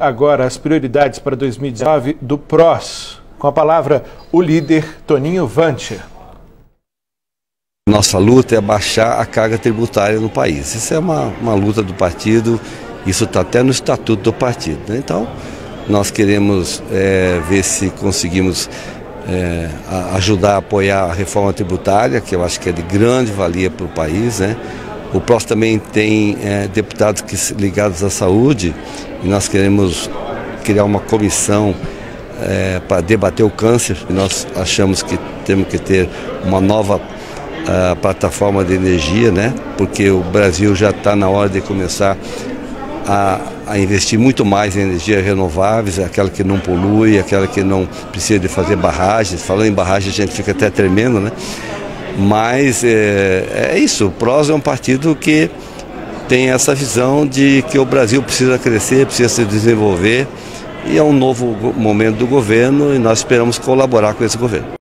Agora as prioridades para 2019 do PROS. Com a palavra, o líder Toninho Vante. Nossa luta é baixar a carga tributária no país. Isso é uma, uma luta do partido, isso está até no estatuto do partido. Né? Então, nós queremos é, ver se conseguimos é, ajudar a apoiar a reforma tributária, que eu acho que é de grande valia para o país. Né? O PROS também tem é, deputados que, ligados à saúde e nós queremos criar uma comissão é, para debater o câncer. E nós achamos que temos que ter uma nova uh, plataforma de energia, né? porque o Brasil já está na hora de começar a, a, investir muito mais em energias renováveis, aquela que não polui, aquela que não precisa de fazer barragens. Falando em barragem, a gente fica até tremendo, né? Mas é, é isso, o PROS é um partido que tem essa visão de que o Brasil precisa crescer, precisa se desenvolver e é um novo momento do governo e nós esperamos colaborar com esse governo.